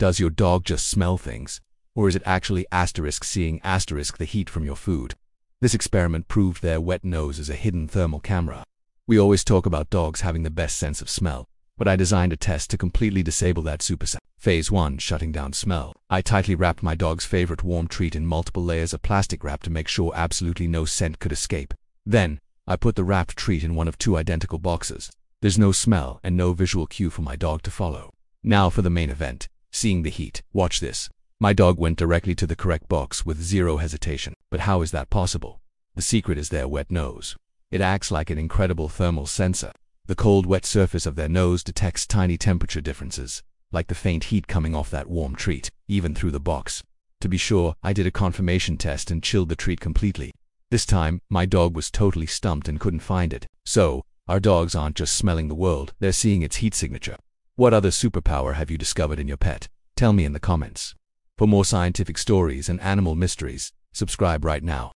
Does your dog just smell things? Or is it actually asterisk seeing asterisk the heat from your food? This experiment proved their wet nose is a hidden thermal camera. We always talk about dogs having the best sense of smell, but I designed a test to completely disable that supersense. Phase 1 Shutting down smell. I tightly wrapped my dog's favorite warm treat in multiple layers of plastic wrap to make sure absolutely no scent could escape. Then, I put the wrapped treat in one of two identical boxes. There's no smell and no visual cue for my dog to follow. Now for the main event, seeing the heat. Watch this. My dog went directly to the correct box with zero hesitation. But how is that possible? The secret is their wet nose. It acts like an incredible thermal sensor. The cold, wet surface of their nose detects tiny temperature differences, like the faint heat coming off that warm treat, even through the box. To be sure, I did a confirmation test and chilled the treat completely. This time, my dog was totally stumped and couldn't find it. So, our dogs aren't just smelling the world, they're seeing its heat signature. What other superpower have you discovered in your pet? Tell me in the comments. For more scientific stories and animal mysteries, subscribe right now.